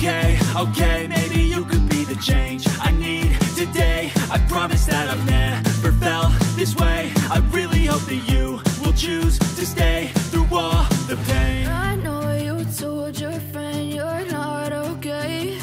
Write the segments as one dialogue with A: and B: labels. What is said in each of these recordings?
A: okay Okay, maybe you could be the change I need today I promise that I've never felt this way I really hope that you will choose to stay through all the pain
B: I know you told your friend you're not okay.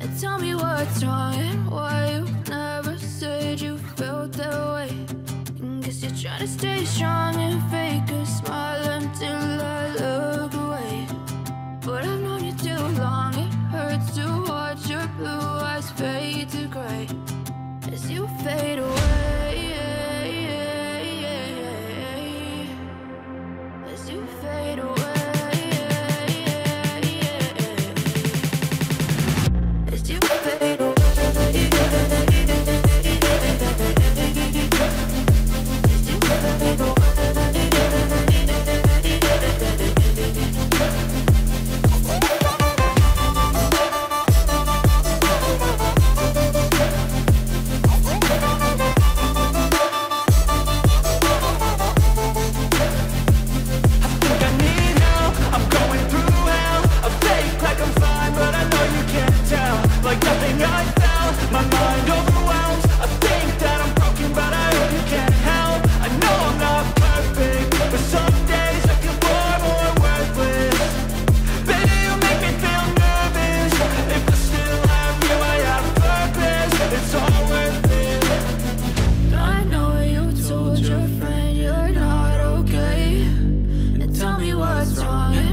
B: And tell me what's wrong and why you never said you felt that way. And guess you're trying to stay strong and fake a smile until I look on.